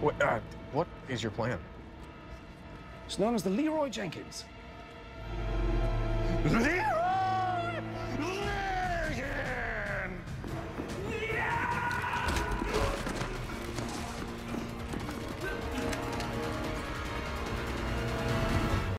What, uh, what is your plan? It's known as the Leroy Jenkins.